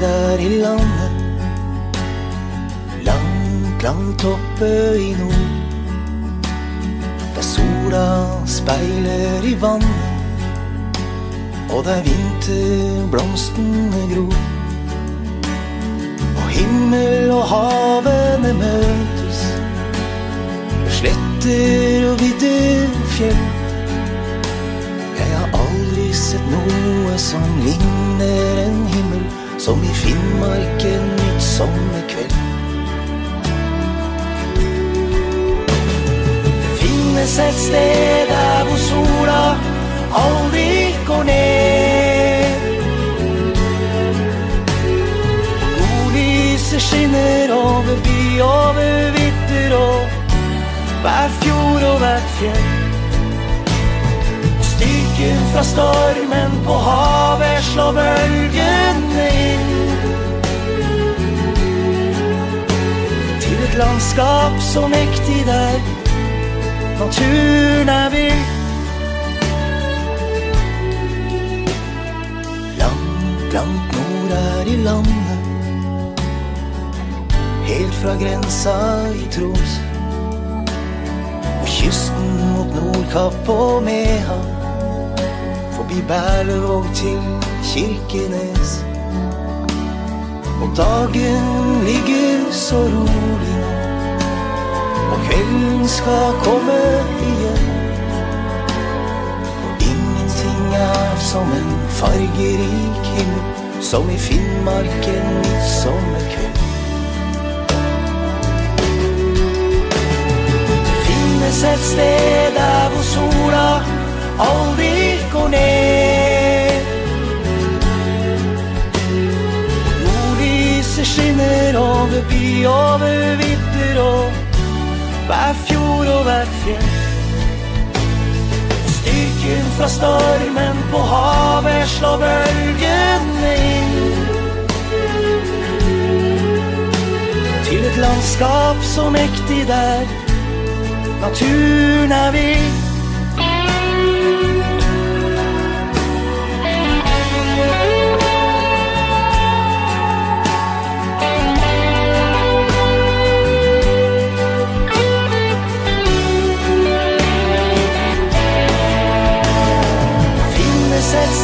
der i landet. Langt, langt oppe i nord. Der sola speiler i vannet. Og der vinterblomstene gror. Og himmel og havene møtes. Sletter og vidder fjell. Jeg har aldri sett noe som ligner som i Finnmark en midtsommerkveld. Det finnes et sted der hvor sola aldri går ned. Nordlyset skinner over by, over vidder og hver fjord og hvert fjell. Styrken fra stormen på havet landskap så mektig der naturen er vill. Langt, langt nord er i landet. Helt fra grensa i Troms. Og kysten mot Nordkapp og Mehamn forbi Berlevåg til Kirkenes. Og dagen ligger kvelden skal komme igjen. Og ingenting er som en fargerik himmel, som i Finnmark en midtsommerkveld. Det finnes et sted der hvor sola aldri går ned. Nordlyset skinner over by, over vidder og hver fjord og hvert fjell. Styrken fra stormen på havet slår bølgene inn. Til et landskap så mektig der naturen er vill.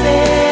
say